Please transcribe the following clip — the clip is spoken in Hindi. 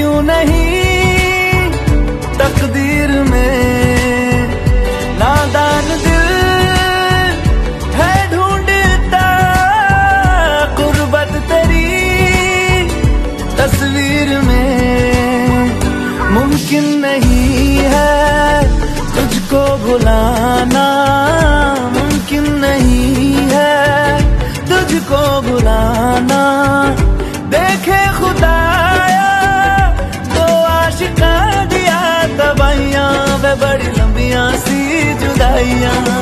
क्यों नहीं तकदीर में? नादान दिल है ढूंढता गुर्बत तेरी तस्वीर में। मुमकिन नहीं है तुझको भुलाना, मुमकिन नहीं है तुझको भुलाना। देखे खुद 哎呀。